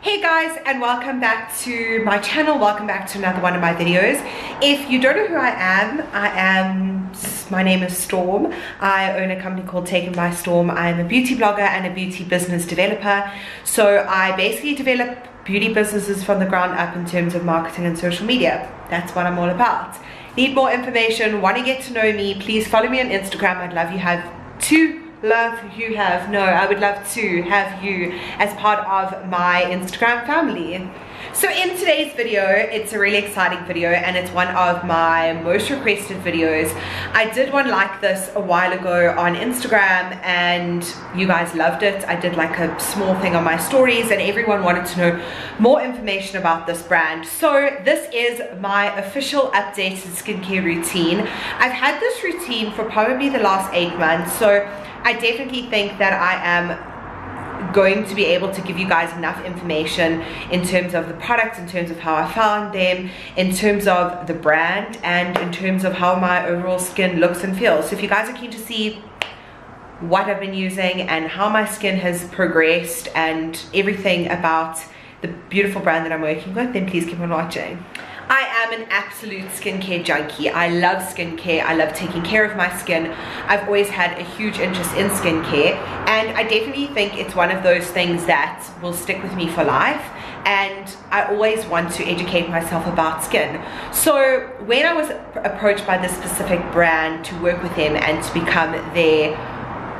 Hey guys and welcome back to my channel, welcome back to another one of my videos. If you don't know who I am, I am, my name is Storm. I own a company called Taken by Storm. I am a beauty blogger and a beauty business developer. So I basically develop beauty businesses from the ground up in terms of marketing and social media. That's what I'm all about. Need more information, want to get to know me, please follow me on Instagram. I'd love you have two love you have. No i would love to have you as part of my instagram family. So in today's video it's a really exciting video and it's one of my most requested videos. I did one like this a while ago on instagram and you guys loved it. I did like a small thing on my stories and everyone wanted to know more information about this brand. So this is my official updated skincare routine. I've had this routine for probably the last eight months. So I definitely think that I am going to be able to give you guys enough information in terms of the products, in terms of how I found them, in terms of the brand, and in terms of how my overall skin looks and feels. So if you guys are keen to see what I've been using and how my skin has progressed and everything about the beautiful brand that I'm working with, then please keep on watching. Am an absolute skincare junkie. I love skincare. I love taking care of my skin. I've always had a huge interest in skincare and I definitely think it's one of those things that will stick with me for life and I always want to educate myself about skin. So when I was approached by this specific brand to work with them and to become their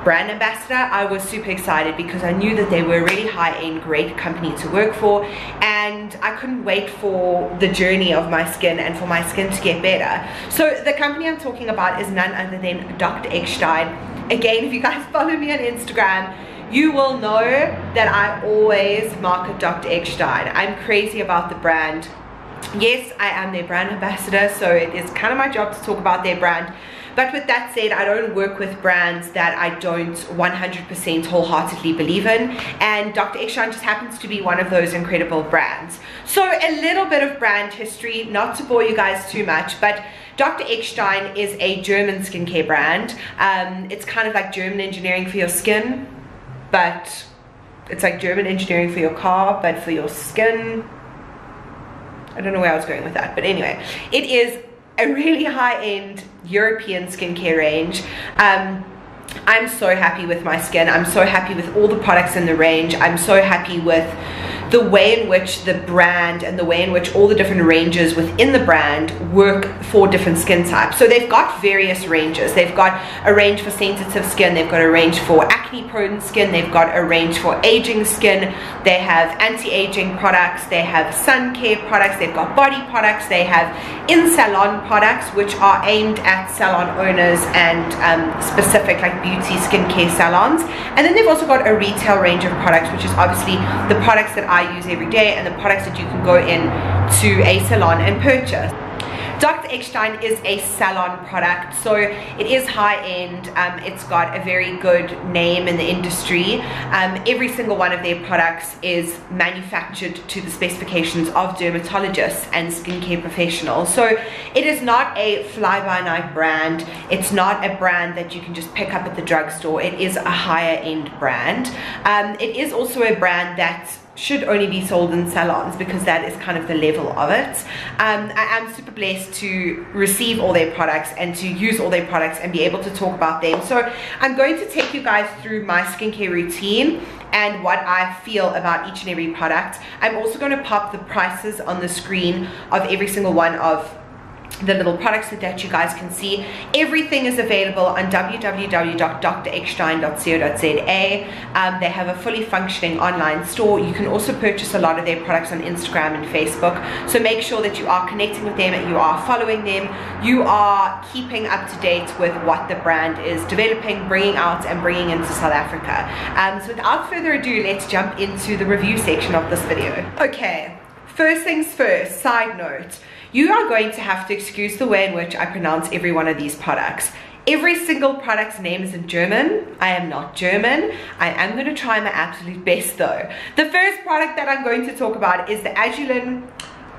brand ambassador, I was super excited because I knew that they were a really high-end, great company to work for and I couldn't wait for the journey of my skin and for my skin to get better. So the company I'm talking about is none other than Dr. Eckstein. Again, if you guys follow me on Instagram, you will know that I always market Dr. Eckstein. I'm crazy about the brand. Yes, I am their brand ambassador, so it is kind of my job to talk about their brand but with that said, I don't work with brands that I don't 100% wholeheartedly believe in. And Dr. Eckstein just happens to be one of those incredible brands. So a little bit of brand history, not to bore you guys too much, but Dr. Eckstein is a German skincare brand. Um, it's kind of like German engineering for your skin, but it's like German engineering for your car, but for your skin. I don't know where I was going with that, but anyway, it is a really high-end European skincare range. Um, I'm so happy with my skin. I'm so happy with all the products in the range. I'm so happy with the way in which the brand and the way in which all the different ranges within the brand work for different skin types. So they've got various ranges. They've got a range for sensitive skin, they've got a range for acne prone skin, they've got a range for aging skin, they have anti-aging products, they have sun care products, they've got body products, they have in-salon products which are aimed at salon owners and um, specific like beauty skincare salons. And then they've also got a retail range of products which is obviously the products that I I use every day and the products that you can go in to a salon and purchase. Dr. Eckstein is a salon product, so it is high-end. Um, it's got a very good name in the industry. Um, every single one of their products is manufactured to the specifications of dermatologists and skincare professionals. So it is not a fly-by-night brand. It's not a brand that you can just pick up at the drugstore. It is a higher-end brand. Um, it is also a brand that should only be sold in salons because that is kind of the level of it. Um, I am super blessed to receive all their products and to use all their products and be able to talk about them. So I'm going to take you guys through my skincare routine and what I feel about each and every product. I'm also going to pop the prices on the screen of every single one of the little products that you guys can see. Everything is available on www.dreckstein.co.za. Um, they have a fully functioning online store. You can also purchase a lot of their products on Instagram and Facebook. So make sure that you are connecting with them, you are following them, you are keeping up to date with what the brand is developing, bringing out and bringing into South Africa. Um, so without further ado, let's jump into the review section of this video. Okay, first things first, side note you are going to have to excuse the way in which I pronounce every one of these products. Every single product's name is in German. I am not German. I am going to try my absolute best though. The first product that I'm going to talk about is the Agulin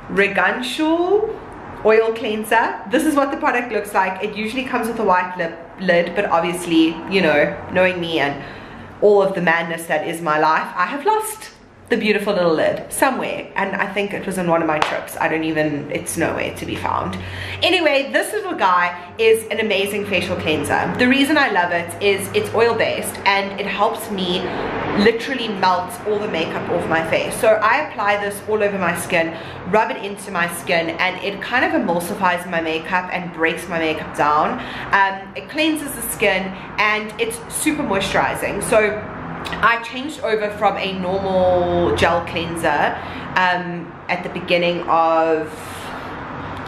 Reganschul oil cleanser. This is what the product looks like. It usually comes with a white lip, lid, but obviously, you know, knowing me and all of the madness that is my life, I have lost the beautiful little lid somewhere. And I think it was in one of my trips. I don't even it's nowhere to be found. Anyway this little guy is an amazing facial cleanser. The reason I love it is it's oil based and it helps me literally melt all the makeup off my face. So I apply this all over my skin rub it into my skin and it kind of emulsifies my makeup and breaks my makeup down. Um, it cleanses the skin and it's super moisturizing. So I changed over from a normal gel cleanser um, at the beginning of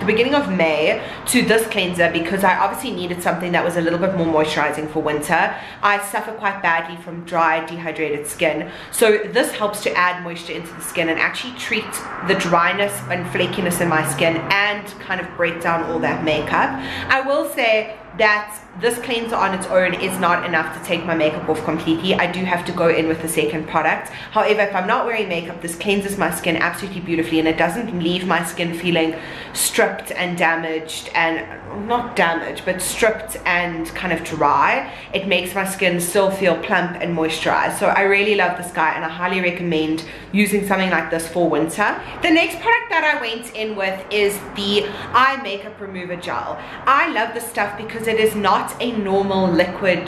the beginning of May to this cleanser because I obviously needed something that was a little bit more moisturizing for winter. I suffer quite badly from dry, dehydrated skin. So this helps to add moisture into the skin and actually treat the dryness and flakiness in my skin and kind of break down all that makeup. I will say that this cleanser on its own is not enough to take my makeup off completely. I do have to go in with the second product. However, if I'm not wearing makeup, this cleanses my skin absolutely beautifully and it doesn't leave my skin feeling stripped and damaged and not damaged, but stripped and kind of dry. It makes my skin still feel plump and moisturized. So I really love this guy and I highly recommend using something like this for winter. The next product that I went in with is the eye makeup remover gel. I love this stuff because it is not not a normal liquid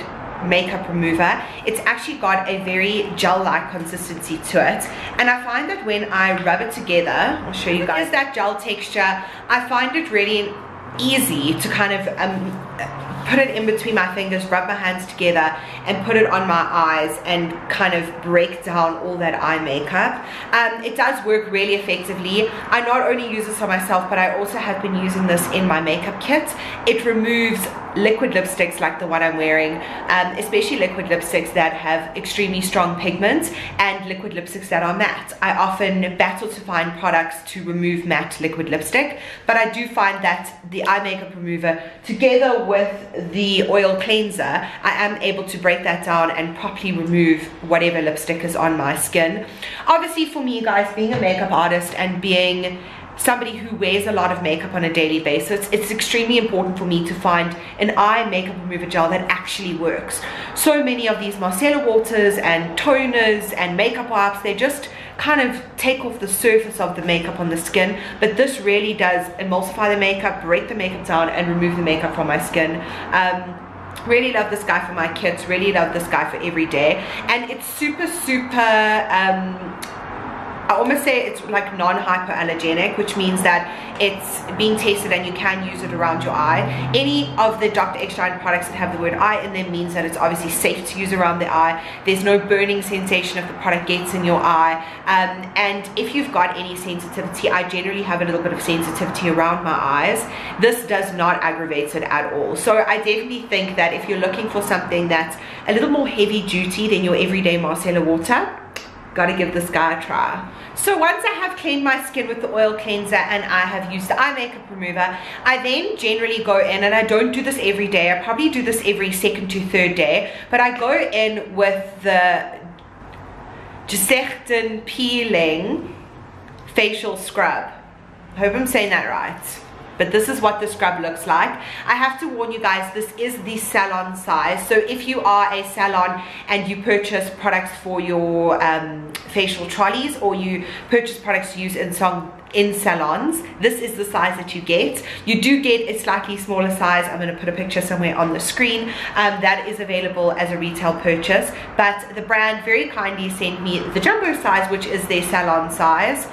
makeup remover. It's actually got a very gel-like consistency to it. And I find that when I rub it together I'll show you guys. that gel texture. I find it really easy to kind of um, put it in between my fingers, rub my hands together and put it on my eyes and kind of break down all that eye makeup. Um, it does work really effectively. I not only use this on myself but I also have been using this in my makeup kit. It removes liquid lipsticks like the one I'm wearing, um, especially liquid lipsticks that have extremely strong pigments and liquid lipsticks that are matte. I often battle to find products to remove matte liquid lipstick, but I do find that the eye makeup remover together with the oil cleanser, I am able to break that down and properly remove whatever lipstick is on my skin. Obviously for me guys, being a makeup artist and being somebody who wears a lot of makeup on a daily basis, it's extremely important for me to find an eye makeup remover gel that actually works. So many of these micellar waters and toners and makeup wipes, they just kind of take off the surface of the makeup on the skin, but this really does emulsify the makeup, break the makeup down, and remove the makeup from my skin. Um, really love this guy for my kids really love this guy for every day and it's super super um, I almost say it's like non-hypoallergenic, which means that it's being tested and you can use it around your eye. Any of the Dr. Eckstein products that have the word eye in them means that it's obviously safe to use around the eye. There's no burning sensation if the product gets in your eye. Um, and if you've got any sensitivity, I generally have a little bit of sensitivity around my eyes. This does not aggravate it at all. So I definitely think that if you're looking for something that's a little more heavy duty than your everyday micellar water, gotta give this guy a try. So once I have cleaned my skin with the oil cleanser and I have used the eye makeup remover, I then generally go in, and I don't do this every day, I probably do this every second to third day, but I go in with the Gezichten Peeling Facial Scrub. I hope I'm saying that right but this is what the scrub looks like. I have to warn you guys this is the salon size. So if you are a salon and you purchase products for your um, facial trolleys or you purchase products to use in some in salons this is the size that you get. You do get a slightly smaller size. I'm going to put a picture somewhere on the screen. Um, that is available as a retail purchase. But the brand very kindly sent me the jumbo size which is their salon size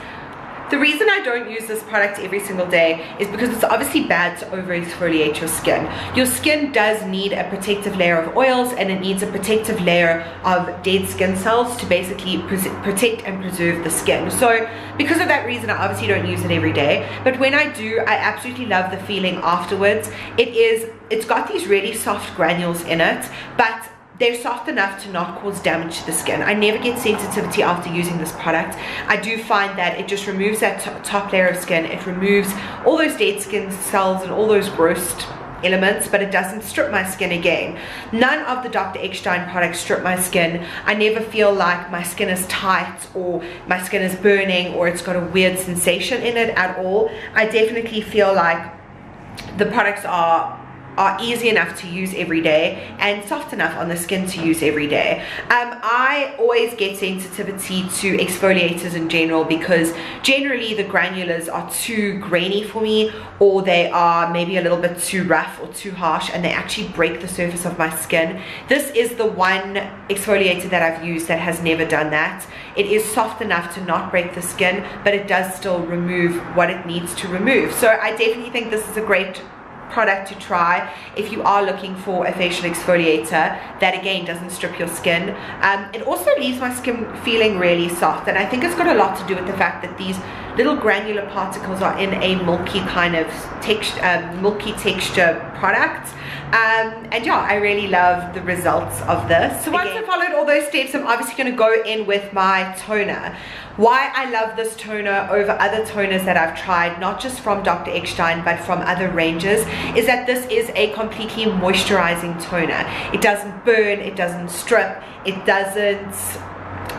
the reason I don't use this product every single day is because it's obviously bad to over exfoliate your skin. Your skin does need a protective layer of oils and it needs a protective layer of dead skin cells to basically protect and preserve the skin. So because of that reason, I obviously don't use it every day. But when I do, I absolutely love the feeling afterwards. It is, it's got these really soft granules in it, but they're soft enough to not cause damage to the skin. I never get sensitivity after using this product. I do find that it just removes that top layer of skin. It removes all those dead skin cells and all those gross elements but it doesn't strip my skin again none of the Dr. Eckstein products strip my skin I never feel like my skin is tight or my skin is burning or it's got a weird sensation in it at all I definitely feel like the products are are easy enough to use every day and soft enough on the skin to use every day. Um, I always get sensitivity to exfoliators in general because generally the granulars are too grainy for me or they are maybe a little bit too rough or too harsh and they actually break the surface of my skin. This is the one exfoliator that I've used that has never done that. It is soft enough to not break the skin, but it does still remove what it needs to remove. So I definitely think this is a great product to try. If you are looking for a facial exfoliator that again doesn't strip your skin. Um, it also leaves my skin feeling really soft and I think it's got a lot to do with the fact that these little granular particles are in a milky kind of texture um, milky texture product. Um, and yeah I really love the results of this. So once I've followed all those steps I'm obviously going to go in with my toner. Why I love this toner over other toners that I've tried not just from Dr. Eckstein but from other ranges is that this is a completely moisturizing toner. It doesn't burn it doesn't strip it doesn't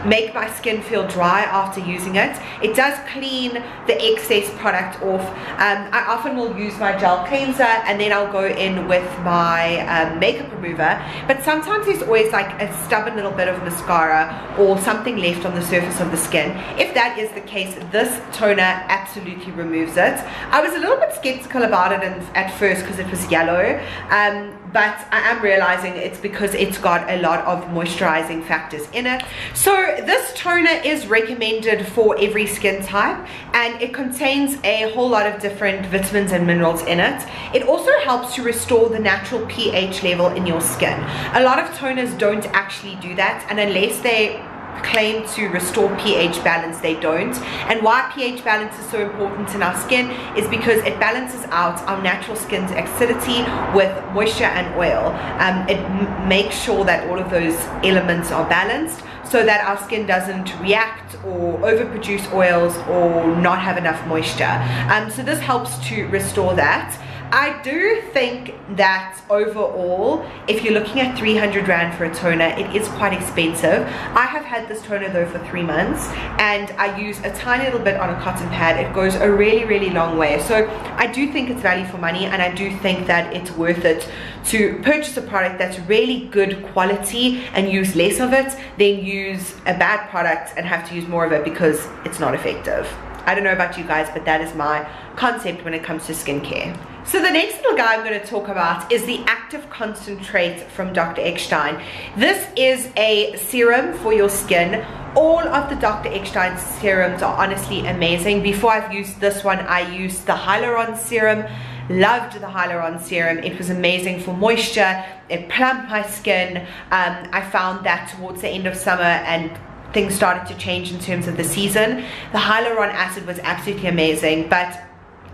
make my skin feel dry after using it. It does clean the excess product off. Um, I often will use my gel cleanser and then I'll go in with my um, makeup remover. But sometimes there's always like a stubborn little bit of mascara or something left on the surface of the skin. If that is the case, this toner absolutely removes it. I was a little bit skeptical about it in, at first because it was yellow. Um, but I am realizing it's because it's got a lot of moisturizing factors in it. So this toner is recommended for every skin type and it contains a whole lot of different vitamins and minerals in it. It also helps to restore the natural pH level in your skin. A lot of toners don't actually do that and unless they claim to restore pH balance, they don't. And why pH balance is so important in our skin is because it balances out our natural skin's acidity with moisture and oil. Um, it makes sure that all of those elements are balanced so that our skin doesn't react or overproduce oils or not have enough moisture. Um, so this helps to restore that. I do think that overall, if you're looking at 300 Rand for a toner, it is quite expensive. I have had this toner though for three months and I use a tiny little bit on a cotton pad. It goes a really, really long way. So I do think it's value for money and I do think that it's worth it to purchase a product that's really good quality and use less of it than use a bad product and have to use more of it because it's not effective. I don't know about you guys, but that is my concept when it comes to skincare. So the next little guy I'm going to talk about is the Active Concentrate from Dr. Eckstein. This is a serum for your skin. All of the Dr. Eckstein serums are honestly amazing. Before I've used this one, I used the Hyaluron serum. Loved the Hyaluron serum. It was amazing for moisture. It plumped my skin. Um, I found that towards the end of summer and things started to change in terms of the season. The hyaluron acid was absolutely amazing, but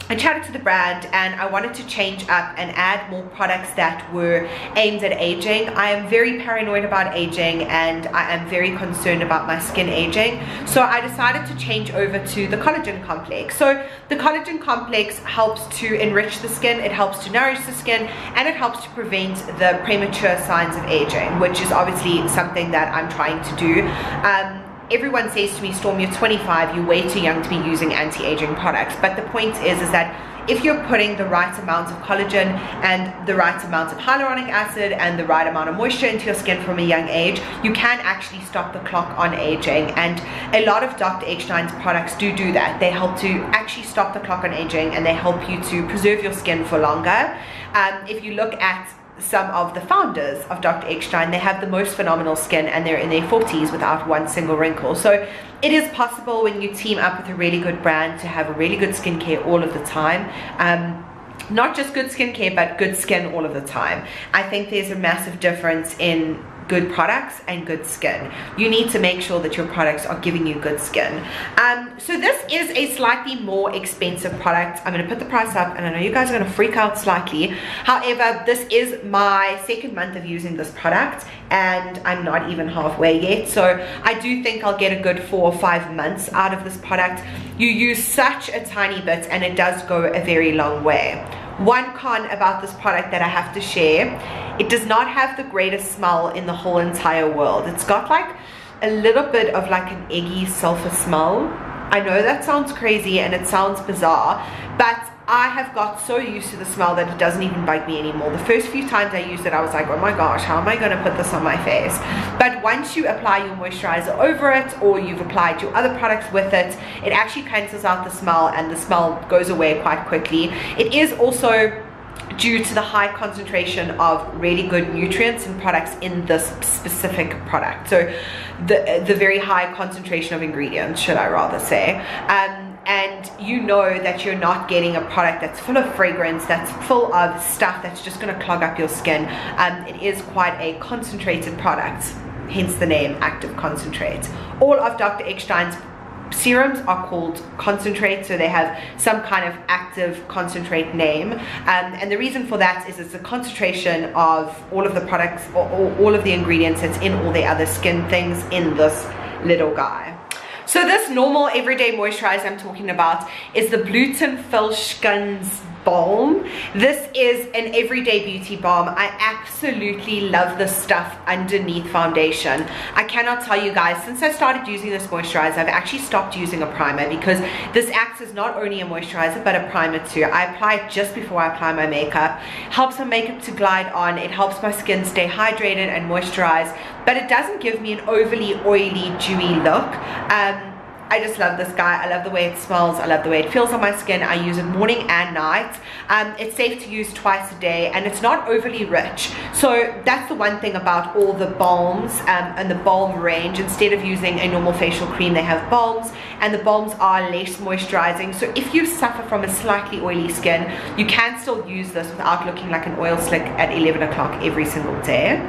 I chatted to the brand and I wanted to change up and add more products that were aimed at aging. I am very paranoid about aging and I am very concerned about my skin aging. So I decided to change over to the collagen complex. So the collagen complex helps to enrich the skin, it helps to nourish the skin, and it helps to prevent the premature signs of aging, which is obviously something that I'm trying to do. Um, everyone says to me, Storm, you're 25, you're way too young to be using anti-aging products. But the point is, is that if you're putting the right amount of collagen and the right amount of hyaluronic acid and the right amount of moisture into your skin from a young age, you can actually stop the clock on aging. And a lot of Dr. Eckstein's products do do that. They help to actually stop the clock on aging and they help you to preserve your skin for longer. Um, if you look at some of the founders of Dr. Eckstein, they have the most phenomenal skin and they're in their 40s without one single wrinkle. So it is possible when you team up with a really good brand to have a really good skincare all of the time. Um, not just good skincare, but good skin all of the time. I think there's a massive difference in good products and good skin. You need to make sure that your products are giving you good skin. Um, so this is a slightly more expensive product. I'm gonna put the price up and I know you guys are gonna freak out slightly. However, this is my second month of using this product and I'm not even halfway yet. So I do think I'll get a good four or five months out of this product. You use such a tiny bit and it does go a very long way. One con about this product that I have to share, it does not have the greatest smell in the whole entire world. It's got like a little bit of like an eggy sulfur smell. I know that sounds crazy and it sounds bizarre, but I have got so used to the smell that it doesn't even bug me anymore. The first few times I used it, I was like, oh my gosh, how am I gonna put this on my face? But once you apply your moisturizer over it or you've applied your other products with it, it actually cancels out the smell and the smell goes away quite quickly. It is also due to the high concentration of really good nutrients and products in this specific product. So the, the very high concentration of ingredients, should I rather say. Um, and you know that you're not getting a product that's full of fragrance, that's full of stuff that's just gonna clog up your skin. Um, it is quite a concentrated product, hence the name Active Concentrate. All of Dr. Eckstein's serums are called concentrate so they have some kind of active concentrate name um, and the reason for that is it's a concentration of all of the products or, or all of the ingredients that's in all the other skin things in this little guy so this normal everyday moisturizer I'm talking about is the Blüten Filzskins balm. This is an everyday beauty balm. I absolutely love this stuff underneath foundation. I cannot tell you guys, since I started using this moisturizer, I've actually stopped using a primer because this acts as not only a moisturizer, but a primer too. I apply it just before I apply my makeup. Helps my makeup to glide on. It helps my skin stay hydrated and moisturized, but it doesn't give me an overly oily, dewy look. Um, I just love this guy. I love the way it smells. I love the way it feels on my skin. I use it morning and night. Um, it's safe to use twice a day and it's not overly rich. So that's the one thing about all the balms um, and the balm range. Instead of using a normal facial cream, they have balms and the balms are less moisturizing. So if you suffer from a slightly oily skin, you can still use this without looking like an oil slick at 11 o'clock every single day.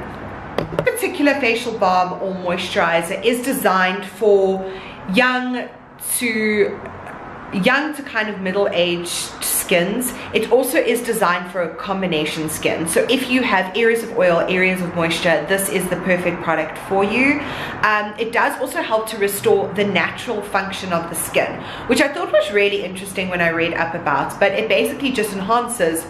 Particular facial balm or moisturizer is designed for young to young to kind of middle-aged skins. It also is designed for a combination skin. So if you have areas of oil areas of moisture this is the perfect product for you. Um, it does also help to restore the natural function of the skin which I thought was really interesting when I read up about but it basically just enhances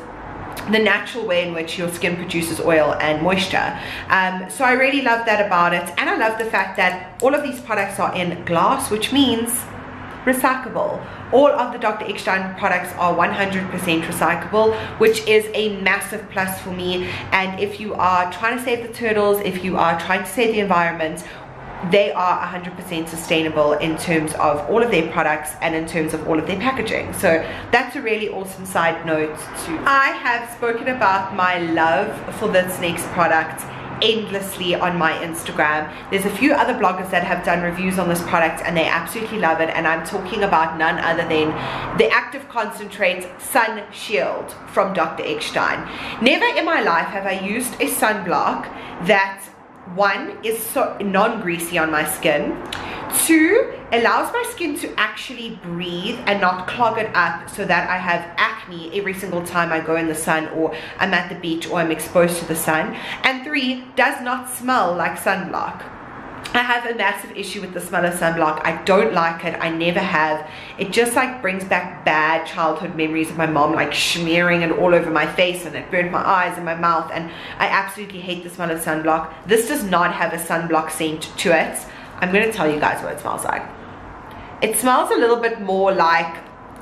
the natural way in which your skin produces oil and moisture. Um, so I really love that about it. And I love the fact that all of these products are in glass, which means recyclable. All of the Dr. Eckstein products are 100% recyclable, which is a massive plus for me. And if you are trying to save the turtles, if you are trying to save the environment, they are 100% sustainable in terms of all of their products and in terms of all of their packaging. So that's a really awesome side note too. I have spoken about my love for this next product endlessly on my Instagram. There's a few other bloggers that have done reviews on this product and they absolutely love it and I'm talking about none other than the Active Concentrate Sun Shield from Dr. Eckstein. Never in my life have I used a sunblock that one is so non-greasy on my skin. Two allows my skin to actually breathe and not clog it up so that I have acne every single time I go in the sun or I'm at the beach or I'm exposed to the sun. And three does not smell like sunblock I have a massive issue with the smell of sunblock. I don't like it. I never have. It just like brings back bad childhood memories of my mom like smearing it all over my face and it burned my eyes and my mouth and I absolutely hate the smell of sunblock. This does not have a sunblock scent to it. I'm going to tell you guys what it smells like. It smells a little bit more like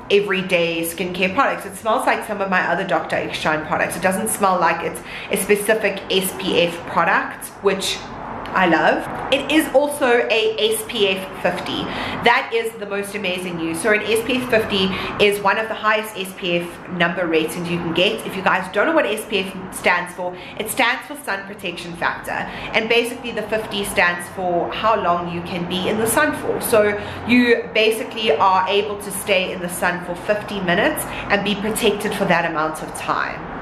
everyday skincare products. It smells like some of my other Dr. Eckstein products. It doesn't smell like it's a specific SPF product, which I love. It is also a SPF 50. That is the most amazing news. So an SPF 50 is one of the highest SPF number ratings you can get. If you guys don't know what SPF stands for, it stands for sun protection factor. And basically the 50 stands for how long you can be in the sun for. So you basically are able to stay in the sun for 50 minutes and be protected for that amount of time.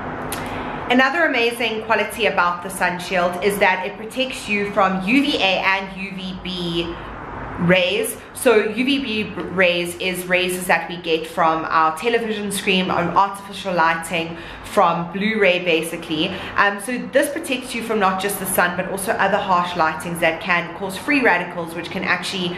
Another amazing quality about the sun shield is that it protects you from UVA and UVB rays. So UVB rays is rays that we get from our television screen, on artificial lighting, from Blu-ray basically. Um, so this protects you from not just the sun but also other harsh lightings that can cause free radicals which can actually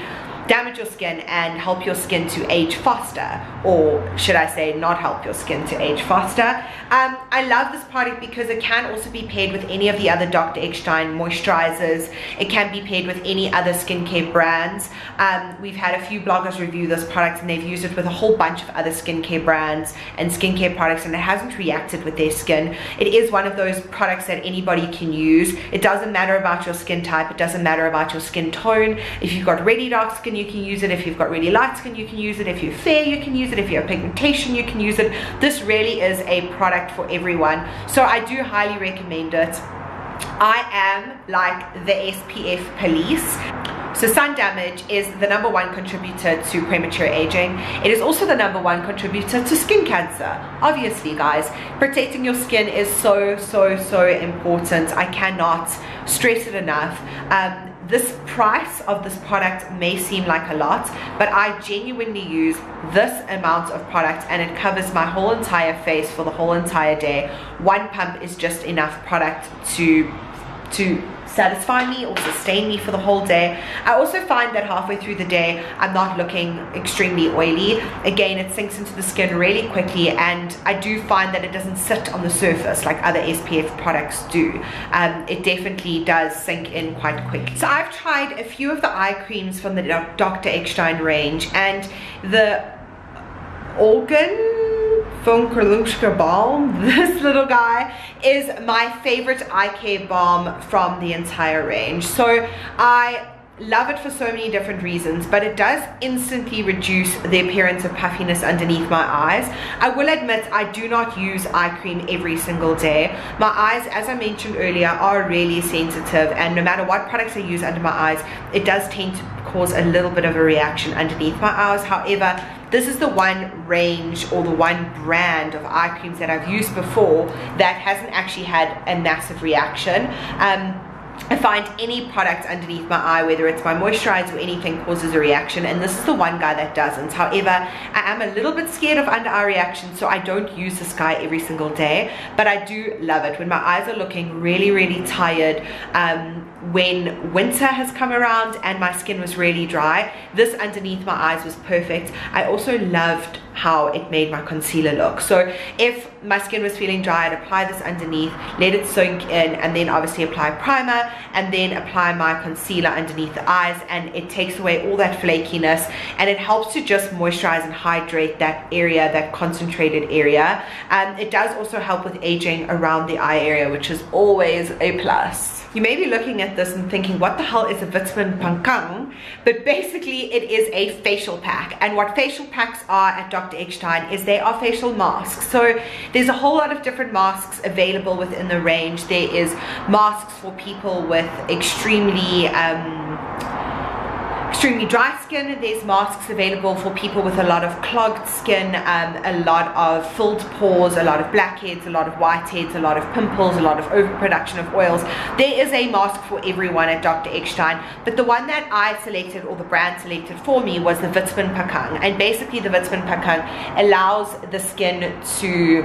damage your skin and help your skin to age faster or should I say not help your skin to age faster. Um, I love this product because it can also be paired with any of the other Dr. Eckstein moisturizers. It can be paired with any other skincare brands. Um, we've had a few bloggers review this product and they've used it with a whole bunch of other skincare brands and skincare products and it hasn't reacted with their skin. It is one of those products that anybody can use. It doesn't matter about your skin type. It doesn't matter about your skin tone. If you've got really dark skin, you can use it. If you've got really light skin, you can use it. If you're fair, you can use it. If you have pigmentation, you can use it. This really is a product for everyone. So I do highly recommend it. I am like the SPF police. So sun damage is the number one contributor to premature aging. It is also the number one contributor to skin cancer. Obviously, guys, protecting your skin is so, so, so important. I cannot stress it enough. Um, this price of this product may seem like a lot but I genuinely use this amount of product and it covers my whole entire face for the whole entire day. One pump is just enough product to to satisfy me or sustain me for the whole day. I also find that halfway through the day, I'm not looking extremely oily. Again, it sinks into the skin really quickly and I do find that it doesn't sit on the surface like other SPF products do. Um, it definitely does sink in quite quickly. So I've tried a few of the eye creams from the Dr. Eckstein range and the organ Von Krolushka Balm. This little guy is my favorite care balm from the entire range. So I love it for so many different reasons but it does instantly reduce the appearance of puffiness underneath my eyes i will admit i do not use eye cream every single day my eyes as i mentioned earlier are really sensitive and no matter what products i use under my eyes it does tend to cause a little bit of a reaction underneath my eyes however this is the one range or the one brand of eye creams that I've used before that hasn't actually had a massive reaction. Um, I find any product underneath my eye, whether it's my moisturizer or anything, causes a reaction. And this is the one guy that doesn't. However, I am a little bit scared of under eye reactions, so I don't use this guy every single day. But I do love it. When my eyes are looking really, really tired, um, when winter has come around and my skin was really dry, this underneath my eyes was perfect. I also loved how it made my concealer look. So if my skin was feeling dry, I'd apply this underneath, let it soak in, and then obviously apply primer, and then apply my concealer underneath the eyes, and it takes away all that flakiness, and it helps to just moisturize and hydrate that area, that concentrated area. And it does also help with aging around the eye area, which is always a plus. You may be looking at this and thinking, what the hell is a vitamin pankang? But basically it is a facial pack. And what facial packs are at Dr. Eckstein is they are facial masks. So there's a whole lot of different masks available within the range. There is masks for people with extremely um, extremely dry skin there's masks available for people with a lot of clogged skin um, a lot of filled pores a lot of blackheads a lot of whiteheads a lot of pimples a lot of overproduction of oils there is a mask for everyone at Dr. Eckstein but the one that I selected or the brand selected for me was the Vitamin Packung and basically the Vitamin Packung allows the skin to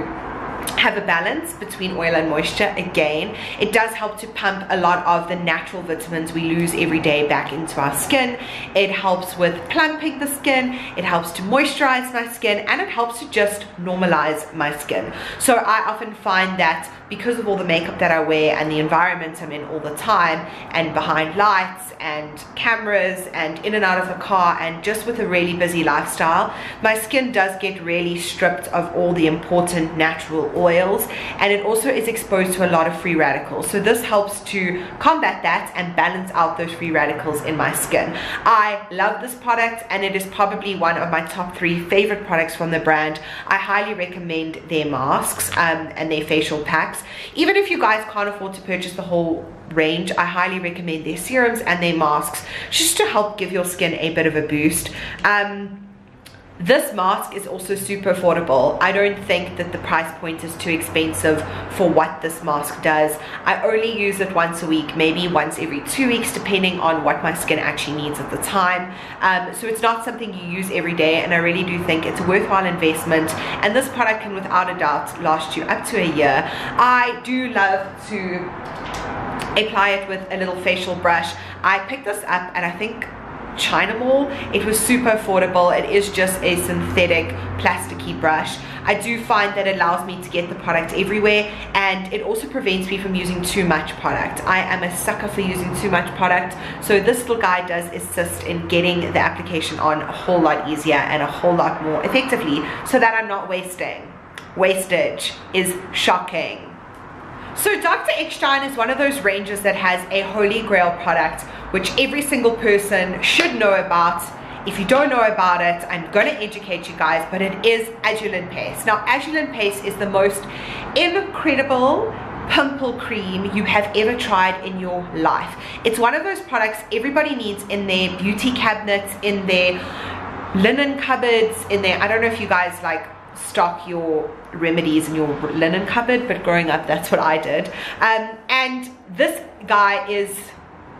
have a balance between oil and moisture again. It does help to pump a lot of the natural vitamins we lose every day back into our skin. It helps with plumping the skin. It helps to moisturize my skin and it helps to just normalize my skin. So I often find that because of all the makeup that I wear and the environment I'm in all the time and behind lights and cameras and in and out of the car and just with a really busy lifestyle my skin does get really stripped of all the important natural oils and it also is exposed to a lot of free radicals. So this helps to combat that and balance out those free radicals in my skin. I love this product and it is probably one of my top three favorite products from the brand. I highly recommend their masks um, and their facial packs. Even if you guys can't afford to purchase the whole range i highly recommend their serums and their masks just to help give your skin a bit of a boost. Um, this mask is also super affordable. I don't think that the price point is too expensive for what this mask does. I only use it once a week, maybe once every two weeks, depending on what my skin actually needs at the time. Um, so it's not something you use every day, and I really do think it's a worthwhile investment. And this product can without a doubt last you up to a year. I do love to apply it with a little facial brush. I picked this up and I think China Mall. It was super affordable. It is just a synthetic plasticky brush. I do find that it allows me to get the product everywhere and it also prevents me from using too much product. I am a sucker for using too much product so this little guy does assist in getting the application on a whole lot easier and a whole lot more effectively so that I'm not wasting. Wastage is shocking. So Dr. Eckstein is one of those rangers that has a holy grail product which every single person should know about if you don't know about it, I'm going to educate you guys, but it is Azulen Paste. Now, Azulen Paste is the most incredible pimple cream you have ever tried in your life. It's one of those products everybody needs in their beauty cabinets, in their linen cupboards, in their, I don't know if you guys like stock your remedies in your linen cupboard, but growing up, that's what I did. Um, and this guy is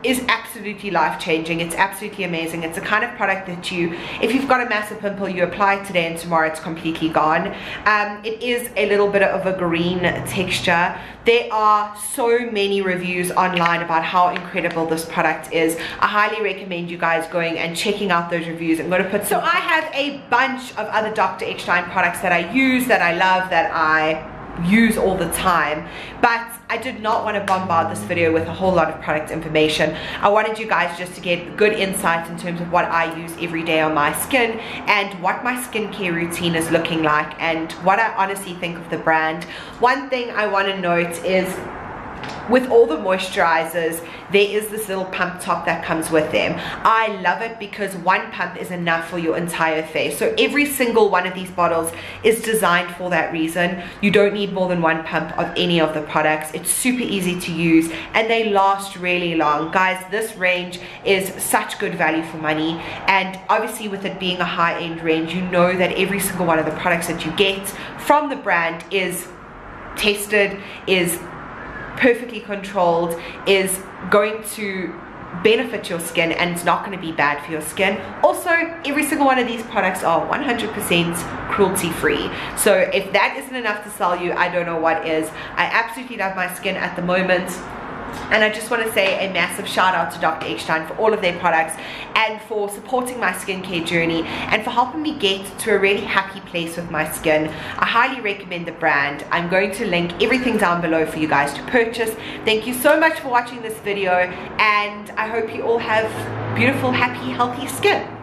is absolutely life-changing. It's absolutely amazing. It's the kind of product that you, if you've got a massive pimple, you apply it today and tomorrow it's completely gone. Um, it is a little bit of a green texture. There are so many reviews online about how incredible this product is. I highly recommend you guys going and checking out those reviews. I'm going to put, so I have a bunch of other Dr. Eckstein products that I use, that I love, that I use all the time. But I did not want to bombard this video with a whole lot of product information. I wanted you guys just to get good insights in terms of what I use every day on my skin and what my skincare routine is looking like and what I honestly think of the brand. One thing I want to note is with all the moisturizers there is this little pump top that comes with them. I love it because one pump is enough for your entire face. So every single one of these bottles is designed for that reason. You don't need more than one pump of any of the products. It's super easy to use and they last really long. Guys this range is such good value for money. And obviously with it being a high-end range you know that every single one of the products that you get from the brand is tested is perfectly controlled is going to benefit your skin and it's not going to be bad for your skin. Also every single one of these products are 100% cruelty free so if that isn't enough to sell you I don't know what is. I absolutely love my skin at the moment and I just want to say a massive shout out to Dr. Eckstein for all of their products and for supporting my skincare journey and for helping me get to a really happy place with my skin. I highly recommend the brand. I'm going to link everything down below for you guys to purchase. Thank you so much for watching this video and I hope you all have beautiful, happy, healthy skin.